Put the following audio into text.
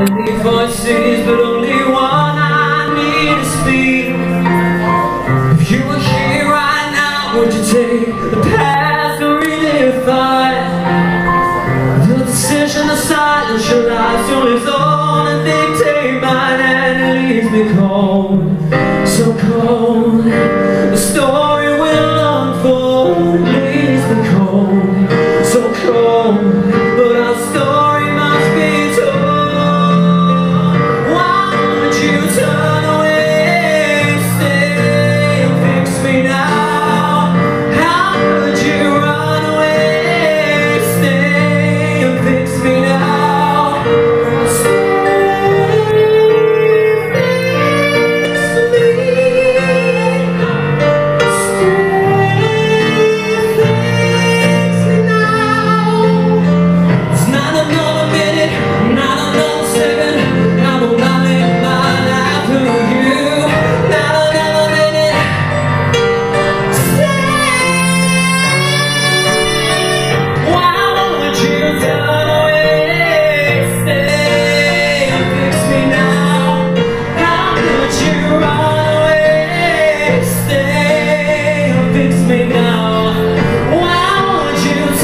Many voices, but only one I need to speak. If you were here right now, would you take the path and redefine the decision to silence your life to live on and dictate mine, and it leaves me cold, so cold. The story will unfold, leaves me cold, so cold.